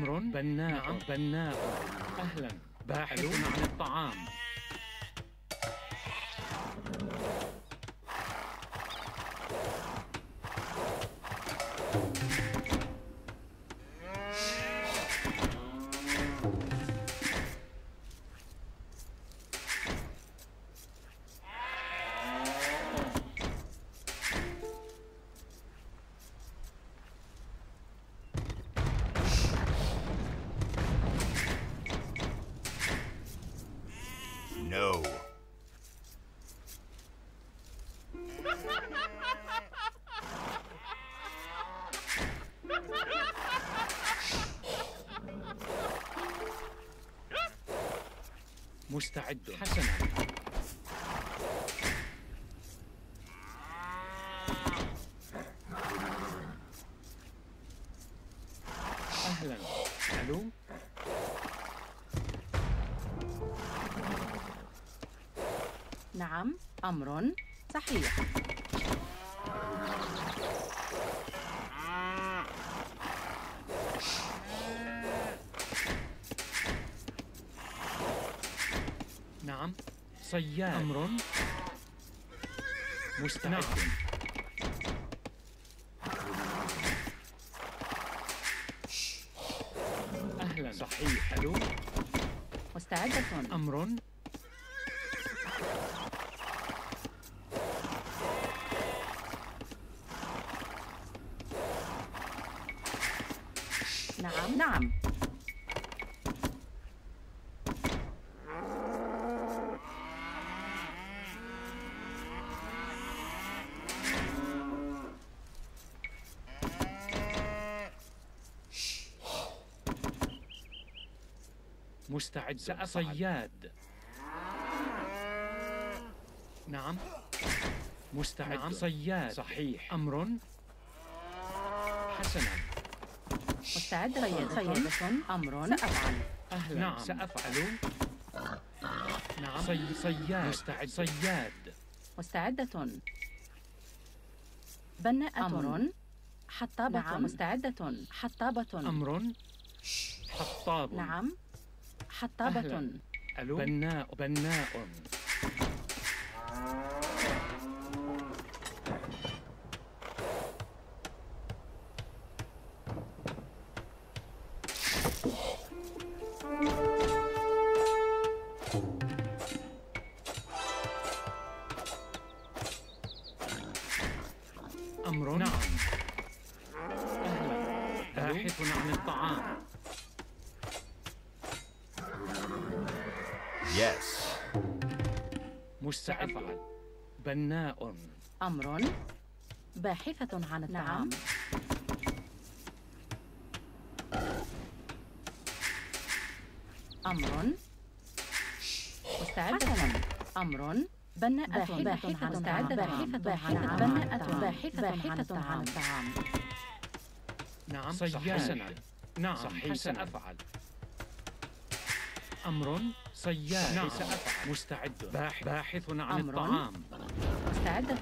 أمر بناء نعم. بناء. أهلا. باحث عن الطعام. مستعد. حسنا. صياد أمر مستعد. نعم. أهلا. صحيح. ألو. مستعدة. أمر نعم. نعم. مستعد صياد نعم. مستعد. نعم. صياد. صحيح. أمر. حسنا. مستعدة صيادة أمر. سأفعل. أهلا. نعم. سأفعل. نعم. صي صياد. مستعد. صياد. مستعدة. بناءة. أمر. حطابة. نعم. مستعدة. حطابة. أمر. حطاب. نعم. حطابة أهلا. ألو؟ بناء بناء. بناء. أمر باحثة عن الطعام. أمر مستعدة. أمر بناءة. باحثة مستعدة باحثة عن بناءة باحثة عن الطعام. نعم صياد نعم صحيح. سأفعل أمر صياد نعم. مستعد. باحث, باحث عن أمر. الطعام. مستعدة.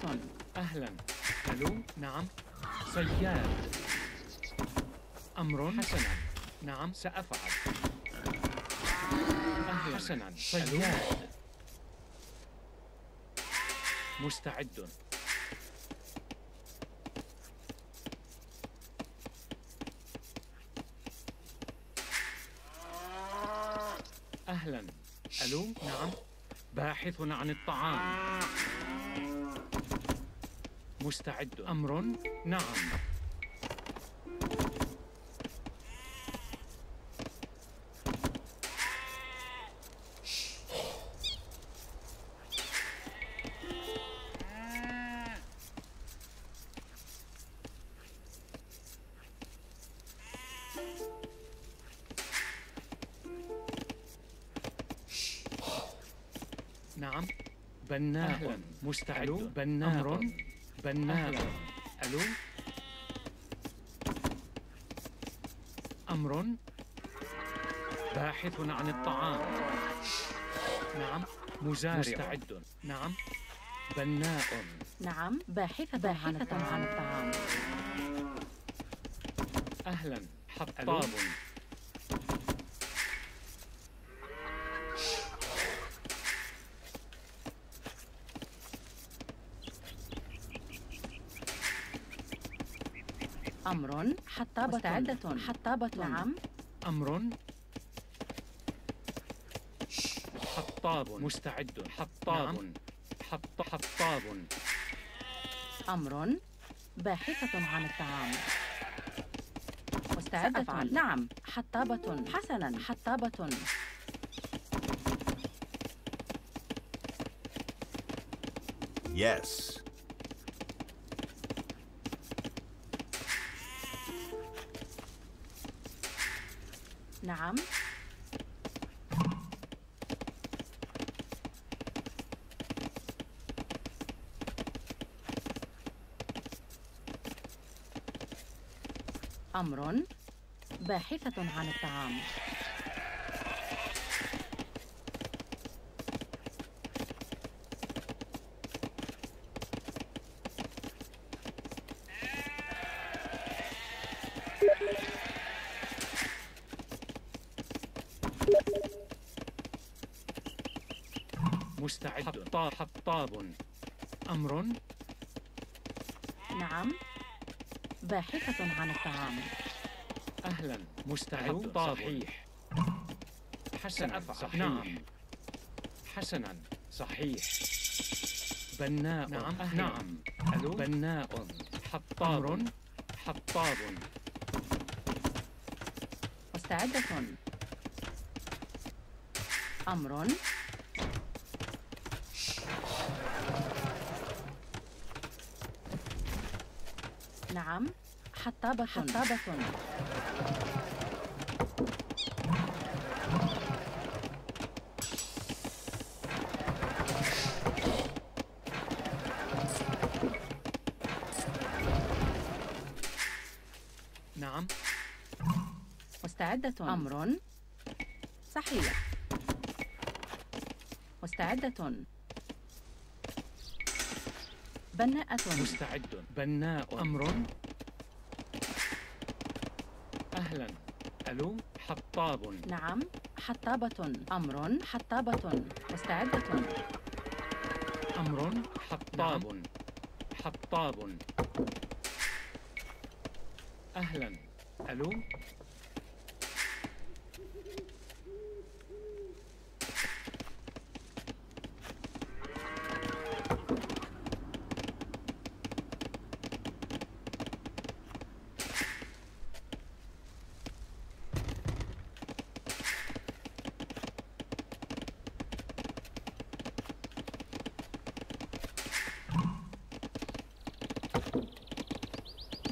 أهلا. ألو؟ نعم. صياد. أمر حسنا. نعم. سأفعل. أهلا. حسنا. صياد. مستعد. أهلا. ألو؟ نعم. باحث عن الطعام. مستعد أمر؟ نعم نعم. بناء. مستعد بناء أمر بناء. ألو. أمر باحث عن الطعام. نعم. مزارع. مستعد. نعم. بناء. نعم. باحثة, باحثة عن الطعام. أهلا. حطاب. أمر حطابة. مستعدة. حطابة. نعم. أمر حطاب. مستعد. حطاب. نعم. حط حطاب. أمر باحثة عن الطعام. مستعدة. أفعل. نعم. حطابة. حسنا. حطابة. Yes. نعم. أمر باحثة عن الطعام. مستعد. حطاب حطاب. أمر؟ نعم. باحثة عن الطعام. أهلا. مستعد. صحيح. حسنا. صحيح. نعم. حسنا. صحيح. بناء. نعم. أهلا. نعم. ألو؟ بناء. حطاب. حطاب. مستعدة؟ أمر؟ نعم. حطابة. حطابة. نعم. مستعدة. أمر. صحيح. مستعدة. بناءة. مستعد. بناء. أمر. أهلا. ألو حطاب. نعم. حطابة. أمر. حطابة. مستعدة. أمر. حطاب. نعم. حطاب. أهلا. ألو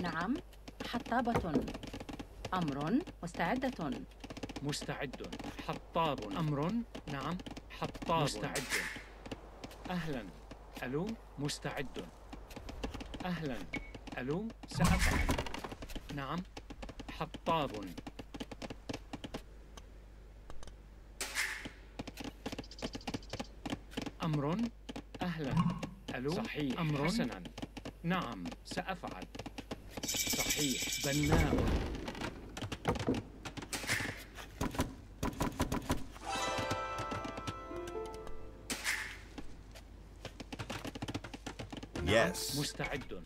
نعم حطابة أمر مستعدة مستعد. حطاب. أمر. نعم. حطاب. مستعد. أهلا. ألو. مستعد. أهلا. ألو. سأفعل نعم. حطاب. أمر. أهلا. ألو. صحيح. أمر. حسنا. نعم. سأفعل. صحيح. بناء Yes. مستعد.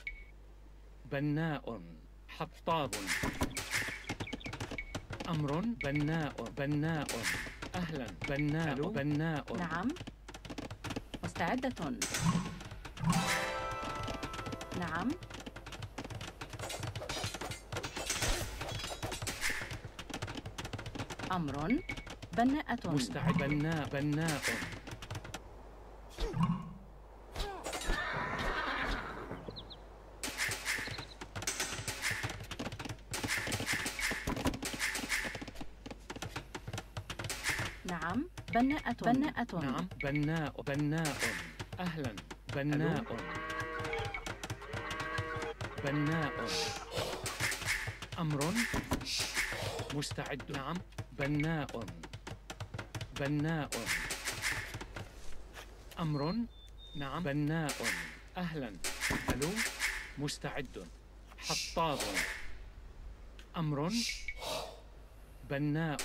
بناء. حطاب. أمر. بناء. بناء. أهلا. بناء. بناء. نعم. مستعدة. نعم. أمر بناءة. مستعد. بناء بناء. نعم بناءة. بناءة نعم بناء بناء. أهلا. بناء. بناء. أمر مستعد. نعم. بناء. بناء. أمر. نعم. بناء. أهلا. ألو مستعد. حطاب. أمر. بناء.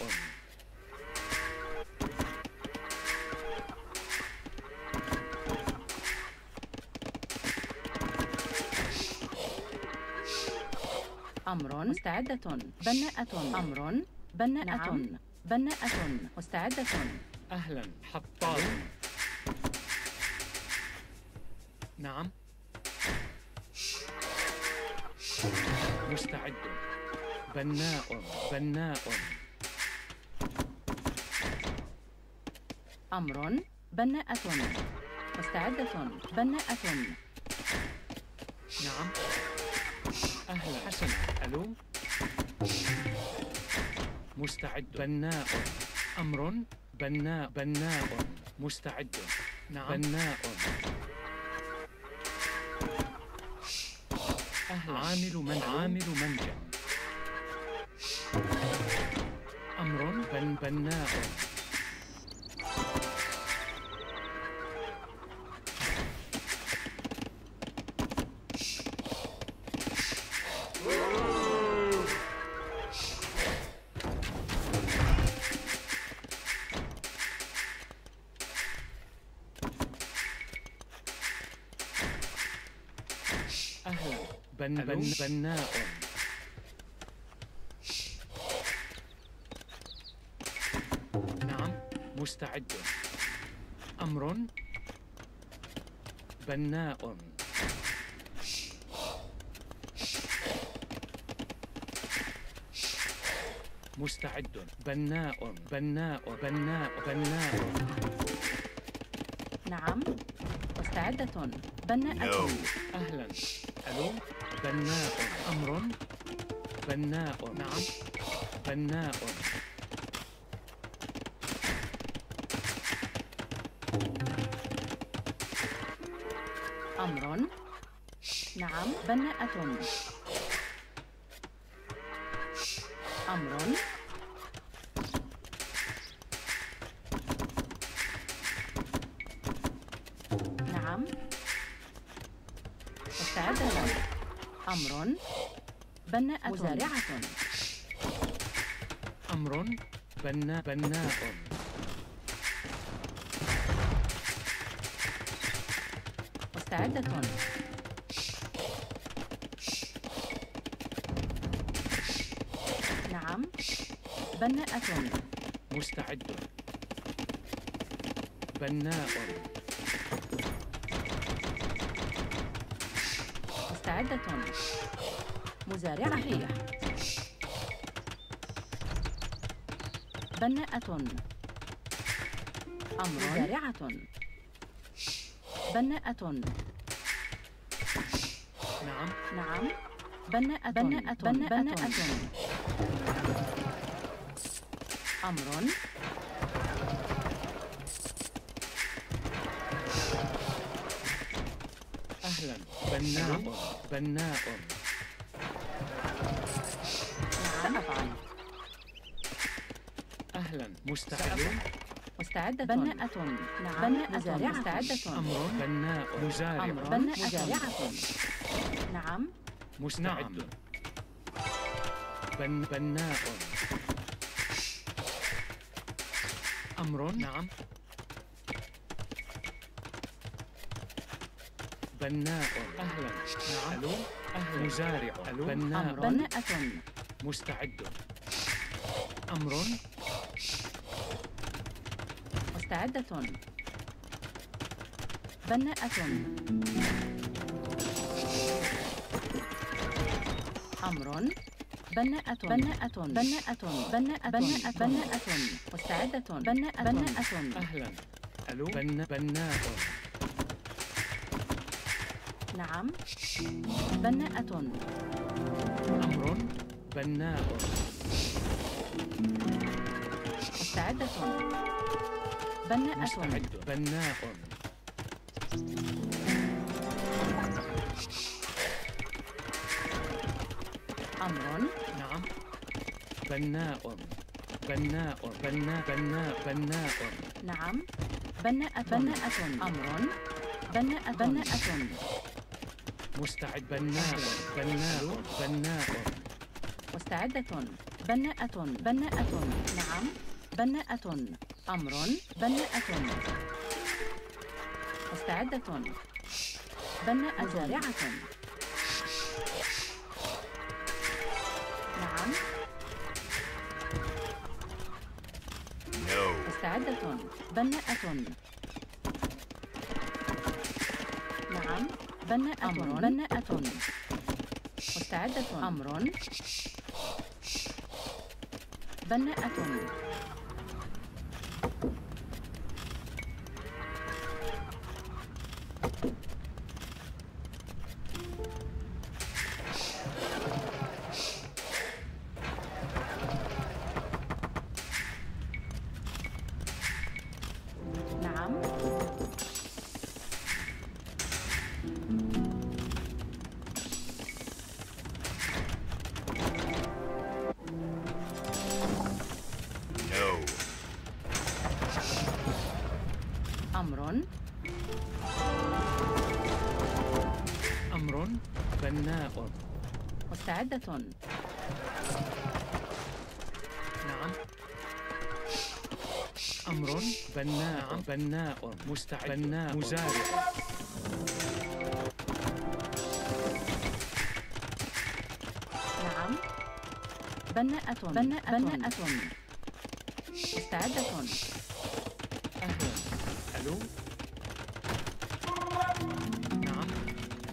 أمر. مستعدة. بناءة. أمر. بناءة نعم. بناءة مستعدة. أهلا حطاب نعم. مستعد. بناء بناء. أمر بناءة. مستعدة بناءة. نعم. أهلا. حسنا ألو. مستعد. بناء. أمر. بناء. بناء. مستعد. نعم. بناء. أهلا. عامل من عامل منجم. أمر. بن بناء. بن بن بناء. نعم مستعد. أمر بناء. مستعد. بناء بناء بناء بناء. نعم مستعدة. بناءة. No. أهلا. ألو؟ بناء أمر. بناء نعم. بناء. أمر. نعم. بناءة. أمر. بناء بناء. مستعدة. نعم. بناءة. مستعد. بناء. مستعدة. مزارعة صحيح بناءة. أمر مزارعة بناءة. نعم. نعم. بناءة. بناءة. بناءة. أمر. أهلا. بناء. بناء. أهلا مستعد مستعدة. بناءة. نعم. بناءة. مزارعة. مستعدة. أمر. بناء. مزارع. أمر. بناءة. مزارعة نعم. مستعد. بن بناء. أمر. نعم. بناء. أهلا. نعم. ألو. أهلا. مزارع. ألو. بناء. بناءة. مستعد. أمر. مستعدة بناءة. أمر. بناءة. بناءة. بناءة. بناءة. بناءة بناءة مستعدة. بناءة. بناءة أهلا. ألو؟ بن بناء نعم. بناءة. أمر. بناء مستعدة. بناءة مستعد. بناء. أمر. نعم. بناء. بناء. بناء. بناء. بناء. نعم. بناءة بناءة أمر. بناءة بناءة مستعد. بناء. بناء. بناء. مستعدة. بناءة بناءة نعم. بناءة أمر بناءة مستعدة بناءة زارعة نعم. مستعدة بناءة نعم. بناءة أمر بناءة مستعدة أمر بناءة أمر بناء بناء مستعد بناء. مزارع. نعم. بناءة. بناءة. بناءة. مستعدة. أهلا. ألو؟ نعم.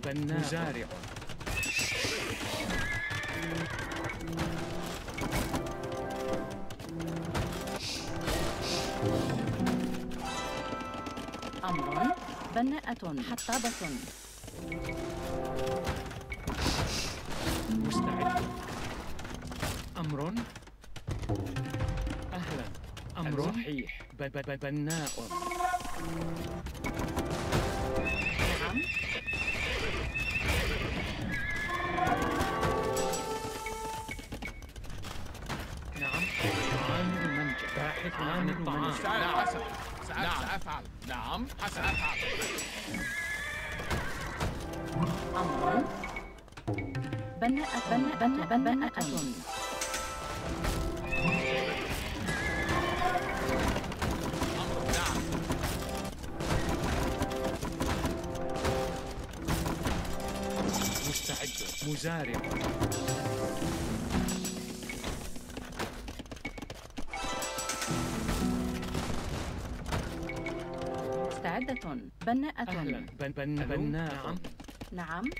بناء. مزارع. بناءة حطابة مستعد. أمر. أهلا. أمر. صحيح ب- ب- ب- بناء. نعم. سأفعل. نعم سأفعل. أمر. بناءة بناء بناء بناءة أمر نعم. مستعد. مزارع. مستعدة بناءة. أهلا. بن بن بناء نعم.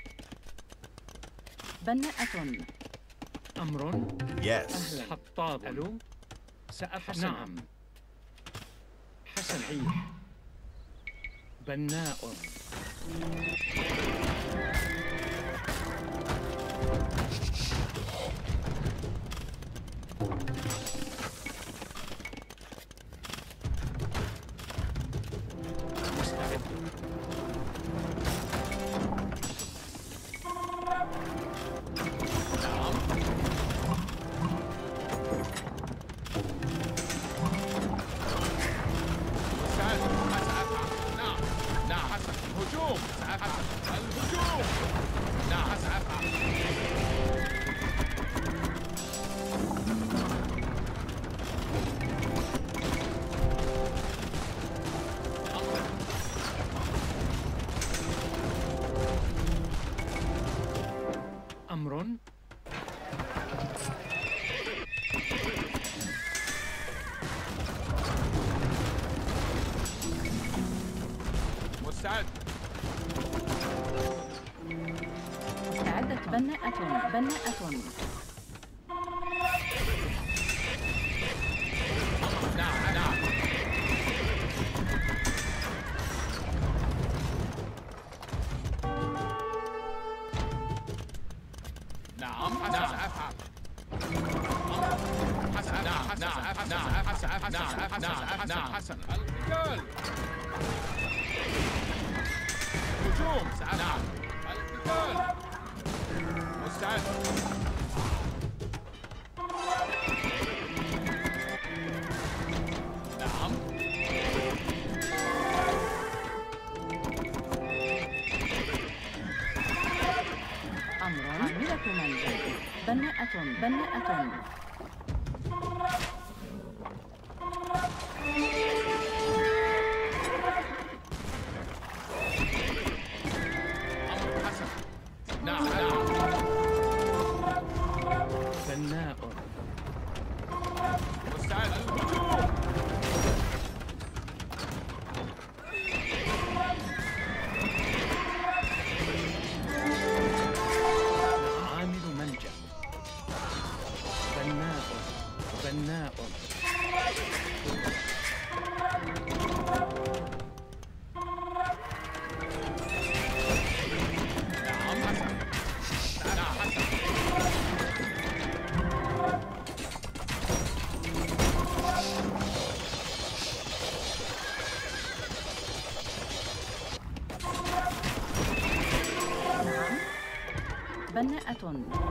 بناءة. أمر. أهلا. حطاب ألو؟ سأفعل نعم. حسن صحيح بناء. بناءة down.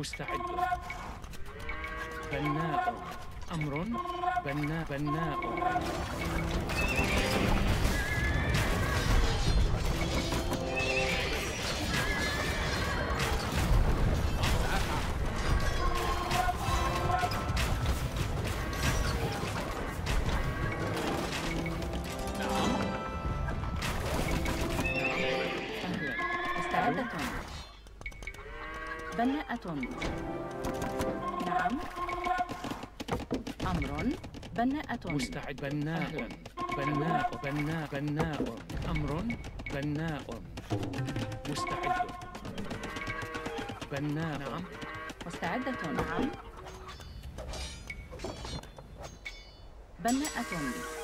مستعد. بناء. أمر. بناء. بناء. نعم. أمر بناءة. مستعد. بناء. بناء. بناء. بناء. أمر بناء. مستعد. بناء. نعم. مستعدة. نعم. بناءة.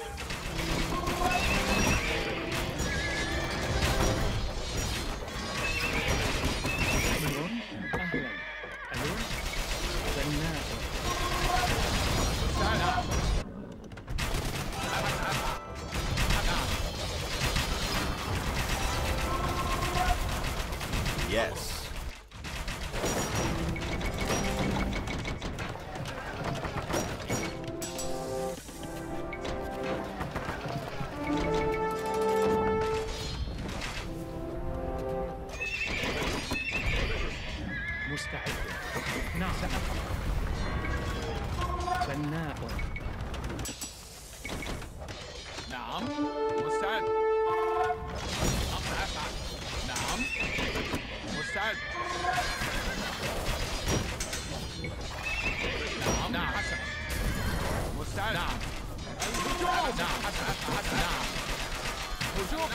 Bonjour.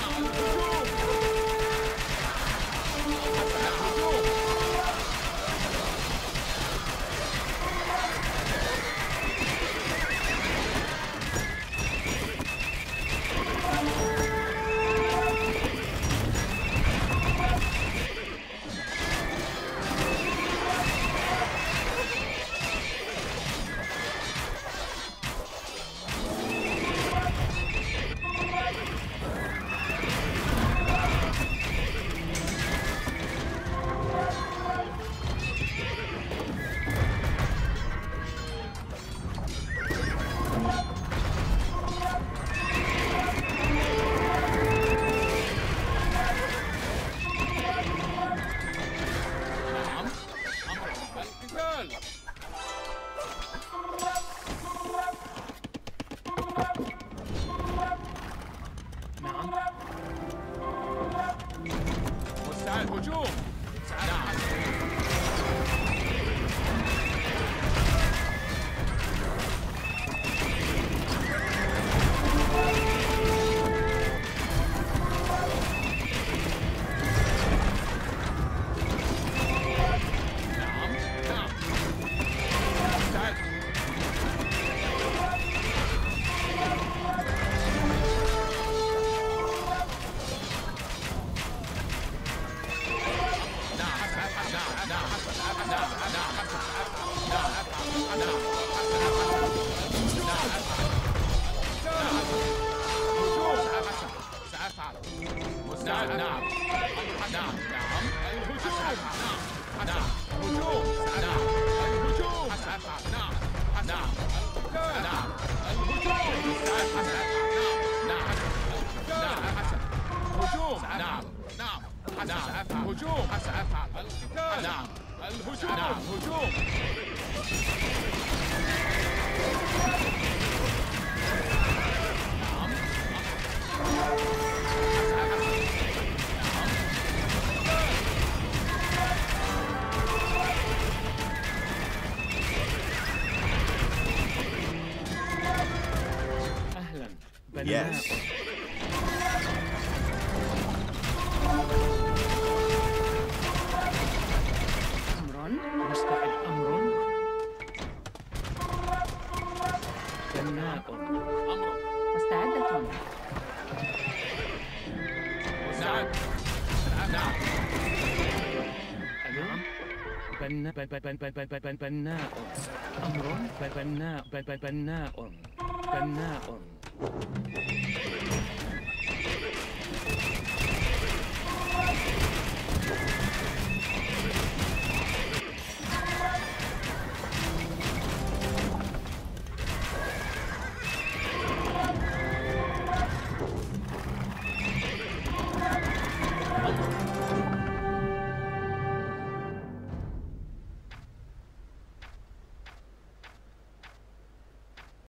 Bonjour. نعم. نعم نعم. نعم الهجوم. نعم نعم. هجوم نعم الهجوم نعم. نعم. نعم. الهجوم. نعم نعم. هجوم نعم. نعم نعم. هجوم نعم. الهجوم. نعم. هجوم أمر بن بناء بن بن بناء بناء